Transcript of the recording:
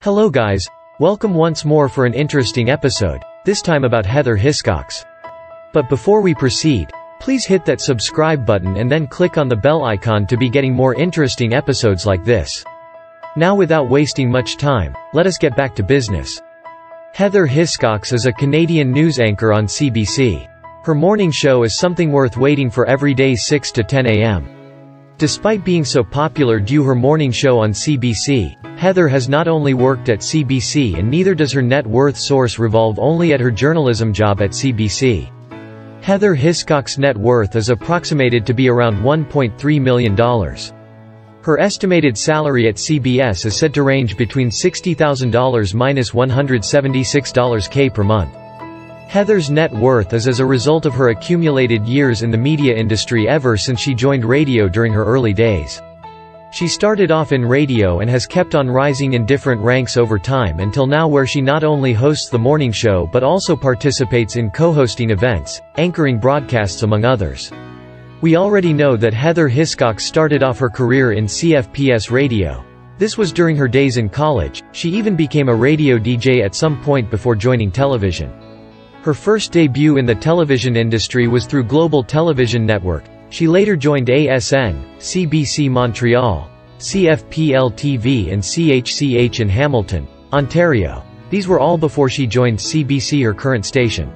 Hello guys, welcome once more for an interesting episode, this time about Heather Hiscox. But before we proceed, please hit that subscribe button and then click on the bell icon to be getting more interesting episodes like this. Now without wasting much time, let us get back to business. Heather Hiscox is a Canadian news anchor on CBC. Her morning show is something worth waiting for every day 6 to 10 a.m. Despite being so popular due her morning show on CBC, Heather has not only worked at CBC and neither does her net worth source revolve only at her journalism job at CBC. Heather Hiscox's net worth is approximated to be around $1.3 million. Her estimated salary at CBS is said to range between $60,000 minus $176k per month. Heather's net worth is as a result of her accumulated years in the media industry ever since she joined radio during her early days. She started off in radio and has kept on rising in different ranks over time until now where she not only hosts the morning show but also participates in co-hosting events, anchoring broadcasts among others. We already know that Heather Hiscox started off her career in CFPS radio. This was during her days in college, she even became a radio DJ at some point before joining television. Her first debut in the television industry was through Global Television Network. She later joined ASN, CBC Montreal, CFPL-TV and CHCH in Hamilton, Ontario. These were all before she joined CBC her current station.